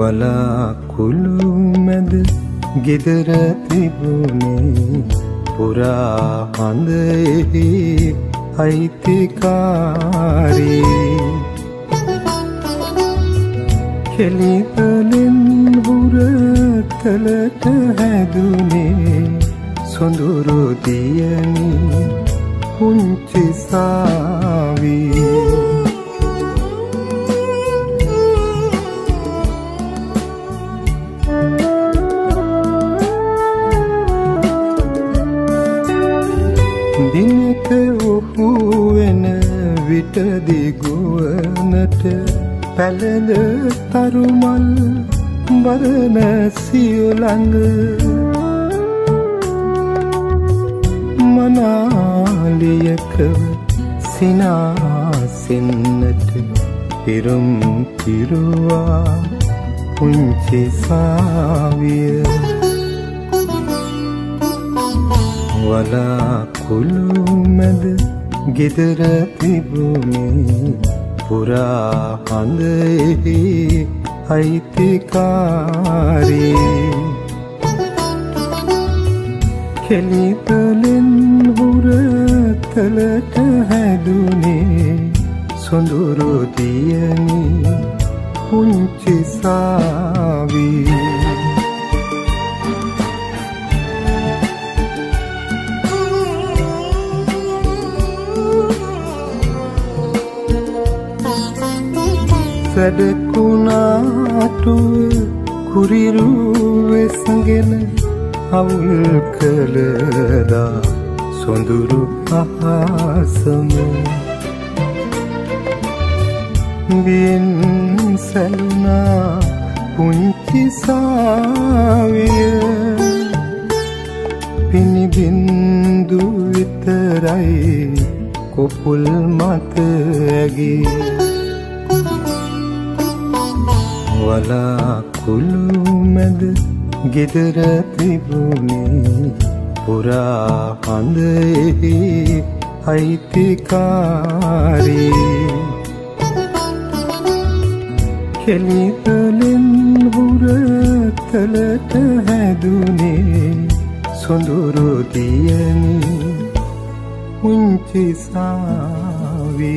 වලා කුළු මැද ගෙදර තිබුණේ. පුරා හඳ එහි අයිතිකාරී. කෙලිතලින් හුරතලට හැදුනේ. සොඳුරු දියනි පුංචිසාවී සාවී දිනක ඔහු වෙන විට දිගුවනට පැළඳ තරුමල් වරණ සියලඟ මනාලියකව සිනාසෙන්නට පිරුම් පිරුවා පුංචි සාවිය. වලාකුළු මැද ගෙදර තිබුණේ. පුරා හඳෙහි අයිතිකාරී. කෙලිතලෙන් හුරතලට හැදුනේ සොඳුරු දියනි පුංචි සැඩකුණාටුව කුරිරුවෙසගෙන අවුල් කළදා සොඳුරු අහසම. බියෙන් සැලුනා පුංචි සාවිය. පිණිබින්දු විතරයි කොපුල් මත ඇගේ. වලාකුළු මැද ගෙදර තිබුණේ. පුරා හඳෙහි අයිතිකාරී. කෙලිතලෙන් හුරතලට හැදුනේ. සොඳුරු දියනි උංචි සාවී